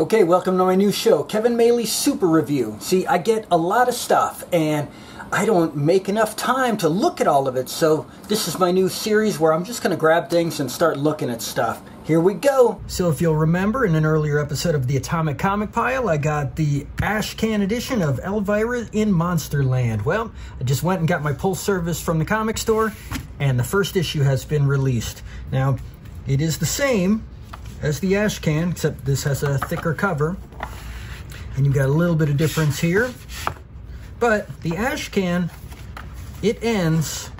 Okay, welcome to my new show, Kevin Mayle Super Review. See, I get a lot of stuff and I don't make enough time to look at all of it, so this is my new series where I'm just going to grab things and start looking at stuff. Here we go. So if you'll remember, in an earlier episode of the Atomic Comic Pile, I got the Ashcan edition of Elvira in Monsterland. Well, I just went and got my pull service from the comic store, and the first issue has been released. Now, it is the same as the ash can, except this has a thicker cover. And you've got a little bit of difference here. But the ash can, it ends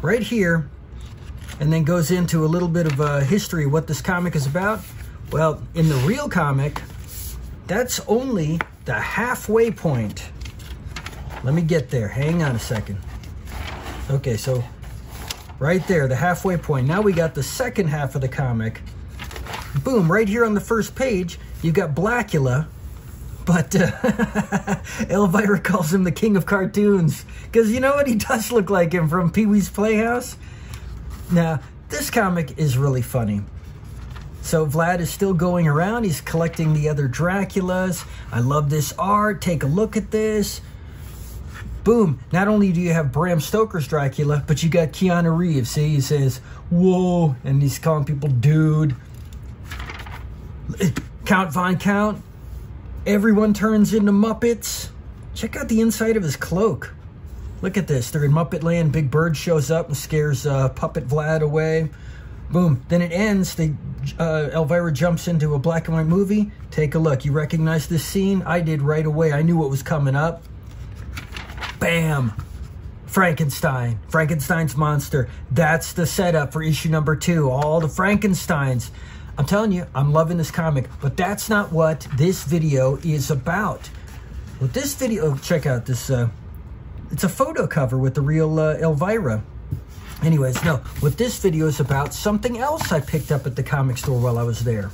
right here and then goes into a little bit of a history what this comic is about. Well, in the real comic, that's only the halfway point. Let me get there. Hang on a second. Okay, so Right there, the halfway point. Now we got the second half of the comic. Boom, right here on the first page, you've got Blacula, but uh, Elvira calls him the king of cartoons. Because you know what? He does look like him from Pee-wee's Playhouse. Now, this comic is really funny. So Vlad is still going around. He's collecting the other Draculas. I love this art. Take a look at this boom, not only do you have Bram Stoker's Dracula, but you got Keanu Reeves. See, he says, whoa, and he's calling people dude. Count Von Count. Everyone turns into Muppets. Check out the inside of his cloak. Look at this. They're in Muppet Land. Big Bird shows up and scares uh, Puppet Vlad away. Boom. Then it ends. They, uh, Elvira jumps into a black and white movie. Take a look. You recognize this scene? I did right away. I knew what was coming up. Bam! Frankenstein, Frankenstein's monster. That's the setup for issue number two. All the Frankensteins. I'm telling you, I'm loving this comic, but that's not what this video is about. With this video, oh, check out this. Uh, it's a photo cover with the real uh, Elvira. Anyways, no, what this video is about, something else I picked up at the comic store while I was there.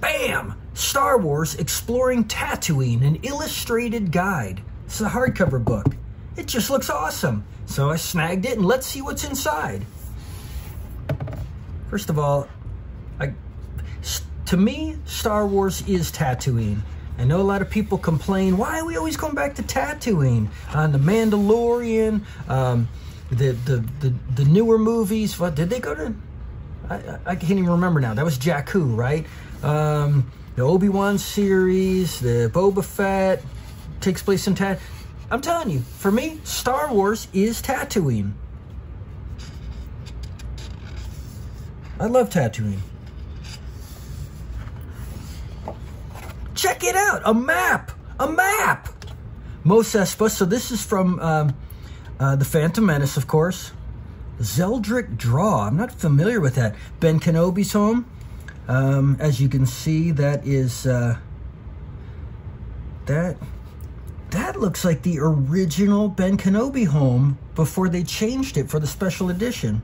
Bam! Star Wars Exploring Tatooine, an illustrated guide. It's a hardcover book. It just looks awesome. So I snagged it and let's see what's inside. First of all, I, to me, Star Wars is Tatooine. I know a lot of people complain, why are we always going back to Tatooine? On The Mandalorian, um, the, the, the, the newer movies, what, did they go to? I, I can't even remember now. That was Jakku, right? Um, the Obi-Wan series, the Boba Fett takes place in Tat. I'm telling you, for me, Star Wars is Tatooine. I love Tatooine. Check it out, a map, a map. Mos Espa, so this is from um, uh, The Phantom Menace, of course. Zeldric Draw, I'm not familiar with that. Ben Kenobi's home. Um, as you can see, that is, uh, that, that looks like the original Ben Kenobi home before they changed it for the special edition.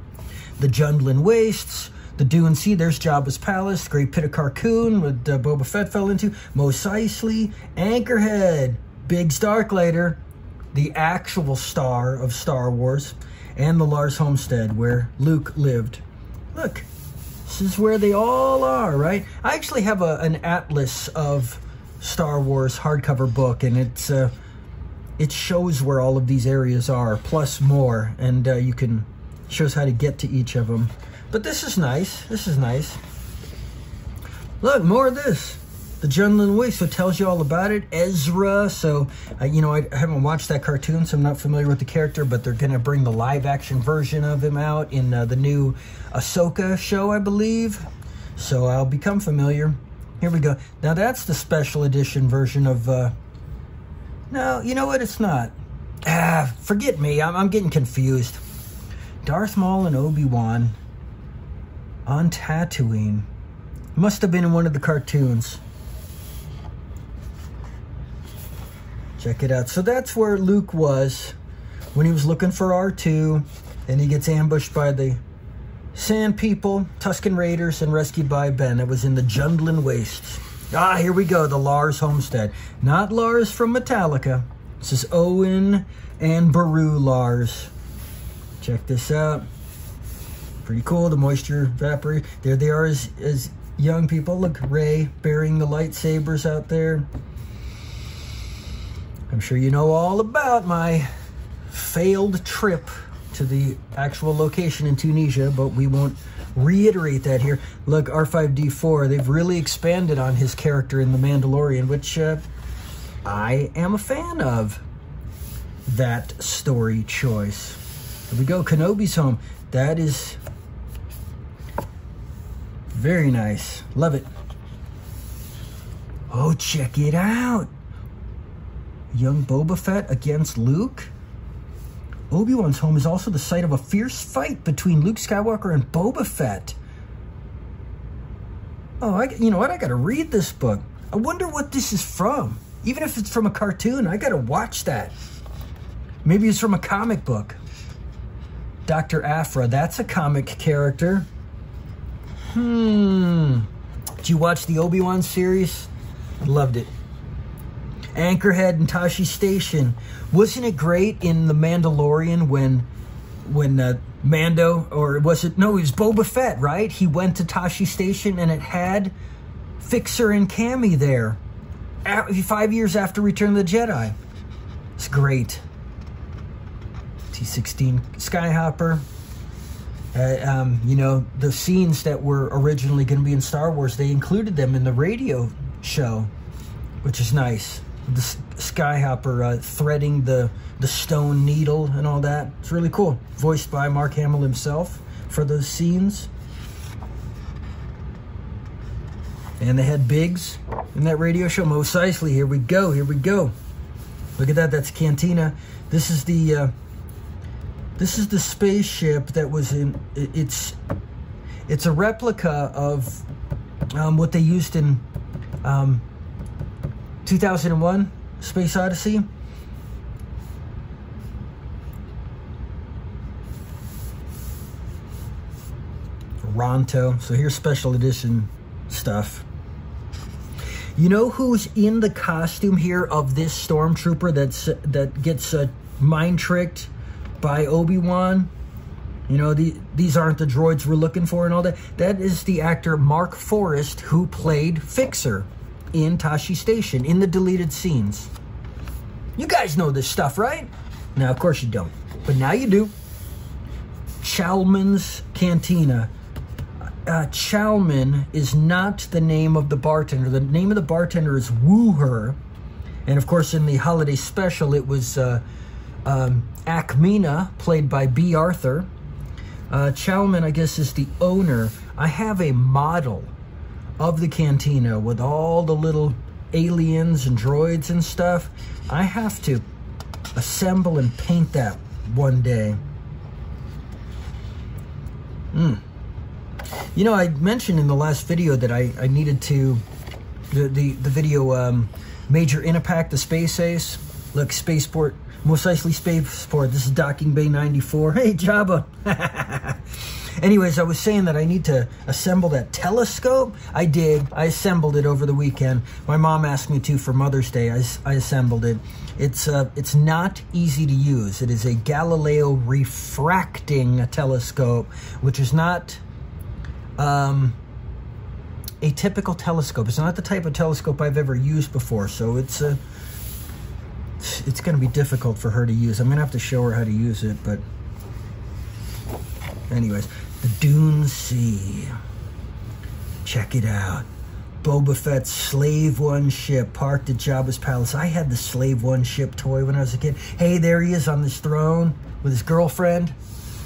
The Jundland Wastes, the Dune Sea, there's Jabba's Palace, Great Pit of Carkoon, with uh, Boba Fett fell into, Mos Eisley, Anchorhead, Biggs Darklighter, the actual star of Star Wars, and the Lars Homestead, where Luke lived. Look, this is where they all are, right? I actually have a, an atlas of Star Wars hardcover book, and it's uh, it shows where all of these areas are, plus more, and uh, you can shows how to get to each of them. But this is nice. This is nice. Look, more of this. The Jundland Way, so it tells you all about it. Ezra, so, uh, you know, I, I, haven't watched that cartoon, so I'm not familiar with the character, but they're going to bring the live-action version of him out in uh, the new Ahsoka show, I believe. So I'll become familiar. Here we go. Now that's the special edition version of, uh... No, you know what? It's not. Ah, forget me. I'm, I'm getting confused. Darth Maul and Obi-Wan on Tatooine. Must have been in one of the cartoons. Check it out. So that's where Luke was when he was looking for R2 and he gets ambushed by the Sand People, Tusken Raiders, and rescued by Ben. It was in the Jundland Wastes. Ah, here we go, the Lars Homestead. Not Lars from Metallica. This is Owen and Beru Lars. Check this out. Pretty cool. The moisture evaporate. There they are as, as young people. Look, Rey bearing the lightsabers out there. I'm sure you know all about my failed trip to the actual location in Tunisia, but we won't reiterate that here. Look, R5D4, they've really expanded on his character in The Mandalorian, which uh, I am a fan of that story choice. Here we go, Kenobi's home. That is very nice. Love it. Oh, check it out. Young Boba Fett against Luke. Obi-Wan's home is also the site of a fierce fight between Luke Skywalker and Boba Fett. Oh, I, you know what? I got to read this book. I wonder what this is from. Even if it's from a cartoon, I got to watch that. Maybe it's from a comic book. Dr. Aphra, that's a comic character. Hmm. Did you watch the Obi-Wan series? I loved it. Anchorhead and Tosche Station. Wasn't it great in The Mandalorian when when uh, Mando, or was it, no, it was Boba Fett, right? He went to Tosche Station and it had Fixer and Camie there. Five years after Return of the Jedi. It's great. T-16 Skyhopper. Uh, um, you know, the scenes that were originally going to be in Star Wars, they included them in the radio show, which is nice the Skyhopper uh, threading the the stone needle and all that. It's really cool. Voiced by Mark Hamill himself for those scenes. And they had Biggs in that radio show. Mos Eisley, here we go, here we go. Look at that, that's Cantina. This is the uh, this is the spaceship that was in. It's it's a replica of um, what they used in um, 2001 Space Odyssey. Ronto. So here's special edition stuff. You know who's in the costume here of this stormtrooper that's that gets uh, mind tricked by Obi-Wan? You know, the, these aren't the droids we're looking for and all that. That is the actor Mark Forrest who played Fixer in Tosche Station in the deleted scenes. You guys know this stuff, right? Now, of course you don't, but now you do. Chalmun's Cantina. Uh, Chalmun is not the name of the bartender. The name of the bartender is Wuher. And of course, in the holiday special, it was uh, um, Ackmena, played by Bea Arthur. Uh, Chalmun, I guess, is the owner. I have a model of the cantina with all the little aliens and droids and stuff. I have to assemble and paint that one day. Mm. You know, I mentioned in the last video that I, I needed to, the, the, the video um, Major Impact, the Space Ace. Look, Spaceport, Mos Eisley Spaceport. This is Docking Bay 94. Hey, Jabba. Anyways, I was saying that I need to assemble that telescope. I did. I assembled it over the weekend. My mom asked me to for Mother's Day. I, I assembled it. It's uh, it's not easy to use. It is a Galileo refracting telescope, which is not um, a typical telescope. It's not the type of telescope I've ever used before, so it's a uh, it's going to be difficult for her to use. I'm going to have to show her how to use it, but anyways, the Dune Sea. Check it out. Boba Fett's Slave One ship parked at Jabba's palace. I had the Slave One ship toy when I was a kid. Hey, there he is on this throne with his girlfriend,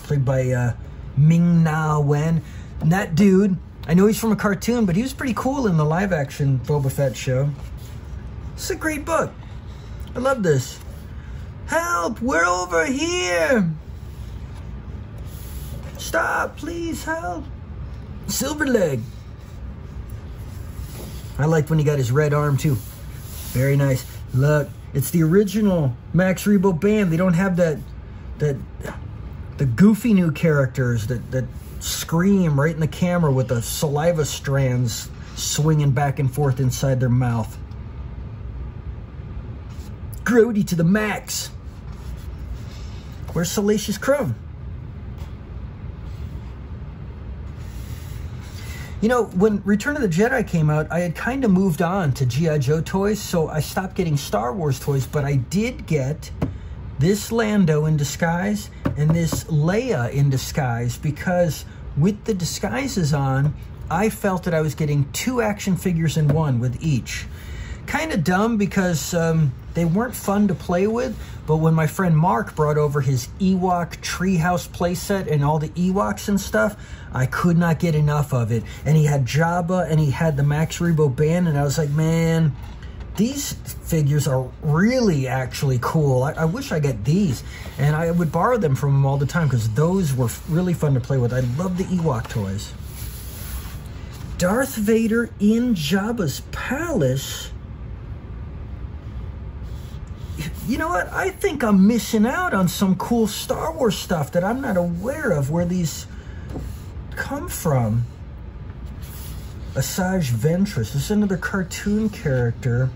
played by uh, Ming Na Wen. And that dude, I know he's from a cartoon, but he was pretty cool in the live action Boba Fett show. It's a great book. I love this. Help, we're over here. Stop, please help. Silverleg. I liked when he got his red arm too. Very nice. Look, it's the original Max Rebo band. They don't have that that the goofy new characters that that scream right in the camera with the saliva strands swinging back and forth inside their mouth. Grody to the max. Where's Salacious Crumb? You know, when Return of the Jedi came out, I had kind of moved on to G.I. Joe toys, so I stopped getting Star Wars toys, but I did get this Lando in disguise and this Leia in disguise because with the disguises on, I felt that I was getting two action figures in one with each. Kind of dumb because um, they weren't fun to play with, but when my friend Mark brought over his Ewok treehouse playset and all the Ewoks and stuff, I could not get enough of it. And he had Jabba and he had the Max Rebo band, and I was like, man, these figures are really actually cool. I, I, wish I get these. And I would borrow them from him all the time because those were really fun to play with. I love the Ewok toys. Darth Vader in Jabba's palace. You know what? I think I'm missing out on some cool Star Wars stuff that I'm not aware of where these come from. Asajj Ventress. This is another cartoon character.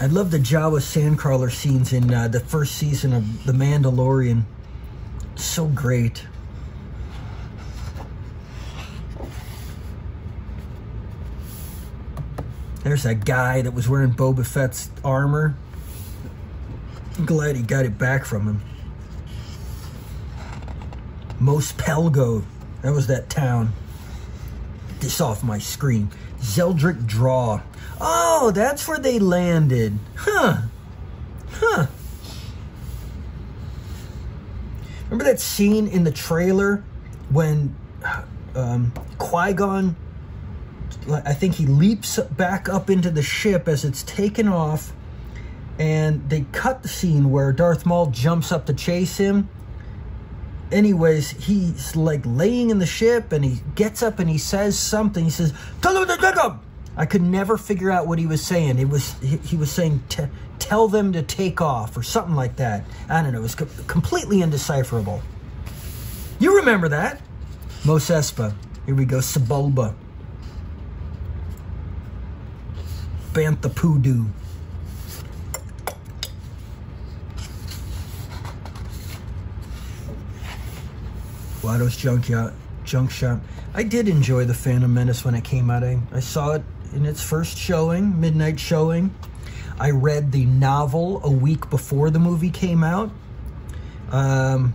I love the Jawa sandcrawler scenes in uh, the first season of The Mandalorian. So great. There's that guy that was wearing Boba Fett's armor. I'm glad he got it back from him. Mos Pelgo. That was that town. Get this off my screen. Zeldric Draw. Oh, that's where they landed. Huh. Huh. Remember that scene in the trailer when um, Qui-Gon I think he leaps back up into the ship as it's taken off, and they cut the scene where Darth Maul jumps up to chase him. Anyways, he's like laying in the ship, and he gets up and he says something. He says, "Tell them to take up." I could never figure out what he was saying. It was he, was saying, "Tell them to take off" or something like that. I don't know. It was co completely indecipherable. You remember that? Mos Espa. Here we go. Sebulba. Bantha Poodoo. Watto's Junk, Junk Shop. I did enjoy The Phantom Menace when it came out. I, I saw it in its first showing, midnight showing. I read the novel a week before the movie came out. Um,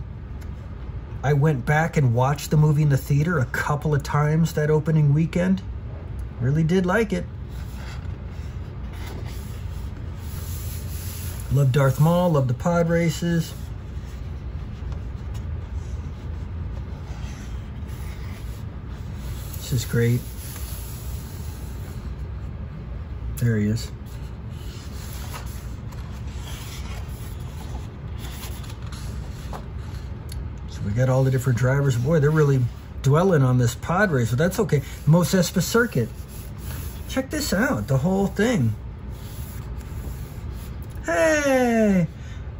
I went back and watched the movie in the theater a couple of times that opening weekend. Really did like it. Love Darth Maul, love the pod races. This is great. There he is. So we got all the different drivers. Boy, they're really dwelling on this pod race, but that's okay. Mos Espa Circuit. Check this out, the whole thing. Hey!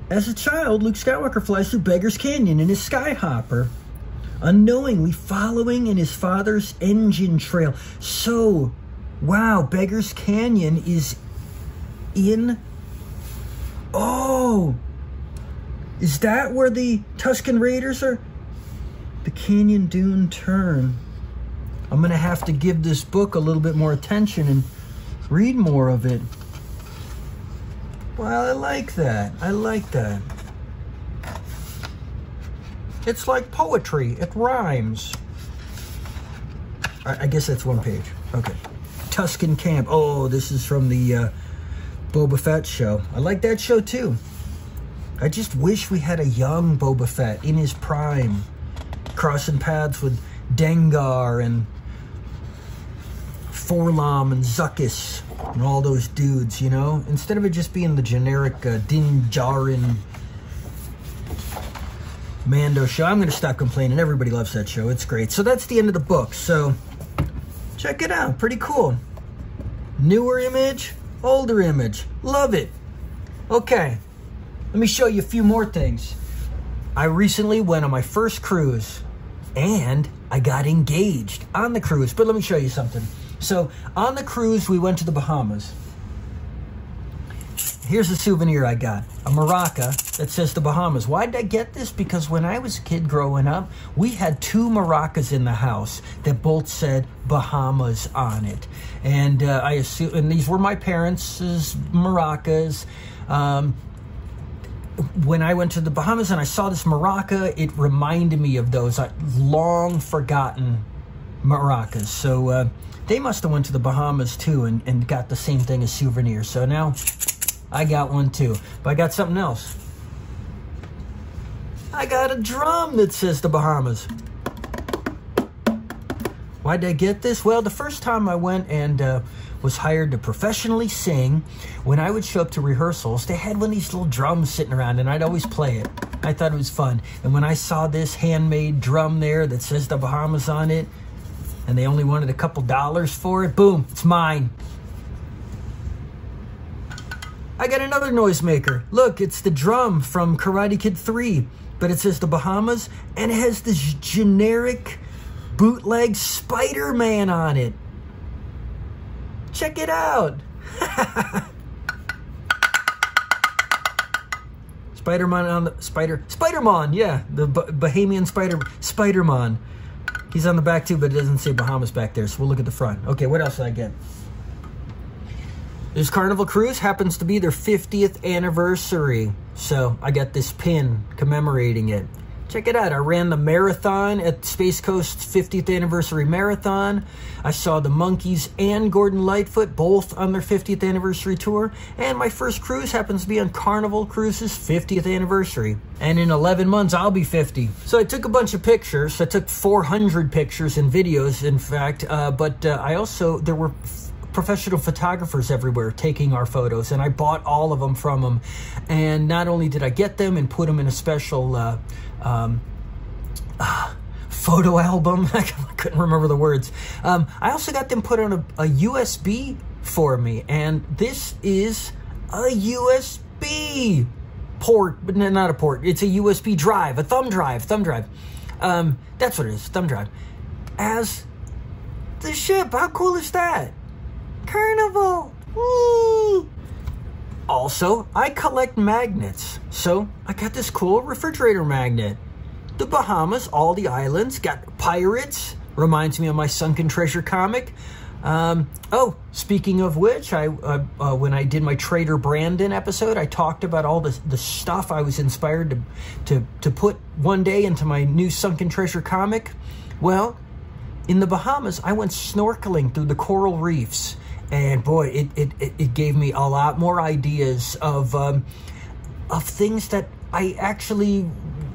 As a child, Luke Skywalker flies through Beggar's Canyon in his Skyhopper, unknowingly following in his father's engine trail. So, wow, Beggar's Canyon is in. Oh! Is that where the Tusken Raiders are? The Canyon Dune Turn. I'm going to have to give this book a little bit more attention and read more of it. Well, I like that. I like that. It's like poetry. It rhymes. I, I guess that's one page. Okay. Tusken Camp. Oh, this is from the uh, Boba Fett show. I like that show too. I just wish we had a young Boba Fett in his prime, crossing paths with Dengar and 4-LOM and Zuckuss and all those dudes, you know? Instead of it just being the generic uh, Din Djarin Mando show. I'm going to stop complaining. Everybody loves that show. It's great. So that's the end of the book. So check it out. Pretty cool. Newer image, older image. Love it. Okay. Let me show you a few more things. I recently went on my first cruise and I got engaged on the cruise. But let me show you something. So on the cruise, we went to the Bahamas. here's a souvenir I got a maraca that says the Bahamas. Why did I get this? Because when I was a kid growing up, we had two maracas in the house that both said Bahamas on it. And uh, I assume, and these were my parents' maracas. Um, when I went to the Bahamas and I saw this maraca, it reminded me of those uh, long forgotten maracas. So uh, they must have went to the Bahamas too and, and got the same thing as souvenirs. So now I got one too. But I got something else. I got a drum that says the Bahamas. Why did I get this? Well, the first time I went and uh, was hired to professionally sing, when I would show up to rehearsals, they had one of these little drums sitting around and I'd always play it. I thought it was fun. And when I saw this handmade drum there that says the Bahamas on it, and they only wanted a couple dollars for it, boom, it's mine. I got another noisemaker. Look, it's the drum from Karate Kid 3, but it says the Bahamas and it has this generic bootleg Spider-Man on it. Check it out. Spider-Man on the Spider Spider-Man, yeah, the Bahamian Spider Spider-Man. He's on the back too, but it doesn't say Bahamas back there, so we'll look at the front. Okay, what else did I get? This Carnival Cruise happens to be their 50th anniversary. So I got this pin commemorating it. Check it out. I ran the marathon at Space Coast 50th anniversary marathon. I saw the Monkees and Gordon Lightfoot both on their 50th anniversary tour. And my first cruise happens to be on Carnival Cruise's 50th anniversary. And in 11 months, I'll be 50. So I took a bunch of pictures. I took 400 pictures and videos, in fact. Uh, but uh, I also, there were professional photographers everywhere taking our photos, and I bought all of them from them. And not only did I get them and put them in a special uh, um, uh, photo album, I couldn't remember the words. Um, I also got them put on a, a USB for me, and this is a USB port, but not a port. It's a USB drive, a thumb drive, thumb drive. Um, that's what it is, thumb drive. As the ship, how cool is that? Carnival! Also, I collect magnets. So, I got this cool refrigerator magnet. The Bahamas, all the islands, got pirates. Reminds me of my Sunken Treasure comic. Um, oh, speaking of which, I uh, uh, when I did my Trader Brandon episode, I talked about all the the stuff I was inspired to to to put one day into my new Sunken Treasure comic. Well, in the Bahamas, I went snorkeling through the coral reefs and boy, it, it, it gave me a lot more ideas of, um, of things that I actually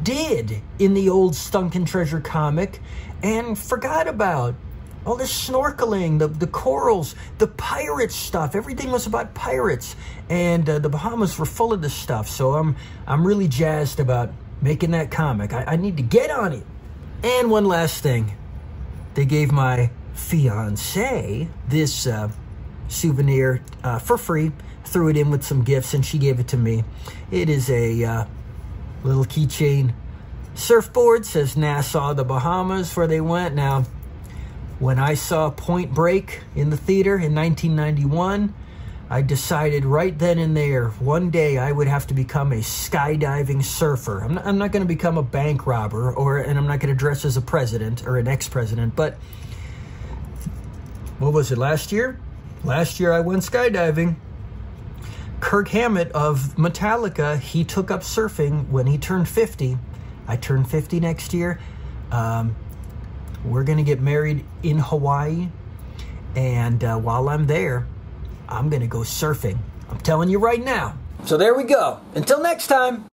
did in the old Sunken Treasure comic and forgot about. All the snorkeling, the, the corals, the pirate stuff. Everything was about pirates. And uh, the Bahamas were full of this stuff. So I'm, I'm really jazzed about making that comic. I, I need to get on it. And one last thing. They gave my fiance this uh, souvenir uh, for free. Threw it in with some gifts and she gave it to me. It is a uh, little keychain surfboard. Says Nassau, the Bahamas, where they went. Now, when I saw Point Break in the theater in 1991, I decided right then and there, one day I would have to become a skydiving surfer. I'm not, I'm not going to become a bank robber, or and I'm not going to dress as a president or an ex-president, but what was it, last year? Last year I went skydiving. Kirk Hammett of Metallica, he took up surfing when he turned 50. I turn 50 next year. Um, we're going to get married in Hawaii. And uh, while I'm there, I'm going to go surfing. I'm telling you right now. So there we go. Until next time.